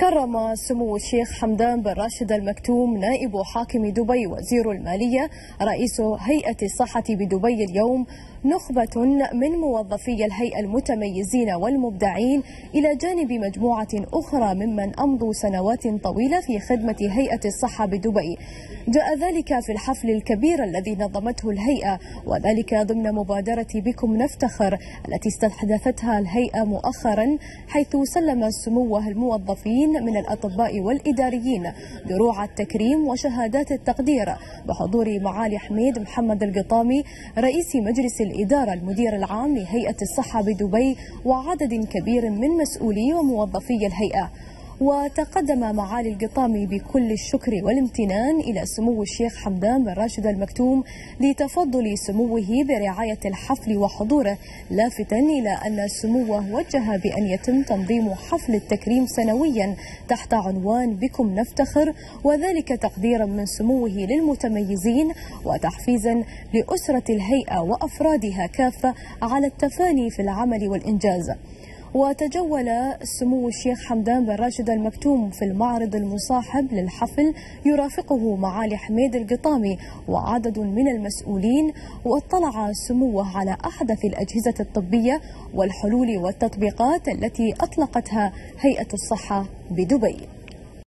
كرم سمو الشيخ حمدان بن راشد المكتوم نائب حاكم دبي وزير المالية رئيس هيئة الصحة بدبي اليوم نخبة من موظفي الهيئة المتميزين والمبدعين إلى جانب مجموعة أخرى ممن أمضوا سنوات طويلة في خدمة هيئة الصحة بدبي. جاء ذلك في الحفل الكبير الذي نظمته الهيئة وذلك ضمن مبادرة بكم نفتخر التي استحدثتها الهيئة مؤخرا حيث سلم سموه الموظفين من الأطباء والإداريين دروع التكريم وشهادات التقدير بحضور معالي حميد محمد القطامي رئيس مجلس الإدارة المدير العام لهيئة الصحة بدبي وعدد كبير من مسؤولي وموظفي الهيئة. وتقدم معالي القطامي بكل الشكر والامتنان إلى سمو الشيخ حمدان بن راشد المكتوم لتفضل سموه برعاية الحفل وحضوره لافتا إلى أن سموه وجه بأن يتم تنظيم حفل التكريم سنويا تحت عنوان بكم نفتخر وذلك تقديرا من سموه للمتميزين وتحفيزا لأسرة الهيئة وأفرادها كافة على التفاني في العمل والإنجاز. وتجول سمو الشيخ حمدان بن راشد المكتوم في المعرض المصاحب للحفل يرافقه معالي حميد القطامي وعدد من المسؤولين واطلع سموه على أحدث الأجهزة الطبية والحلول والتطبيقات التي أطلقتها هيئة الصحة بدبي.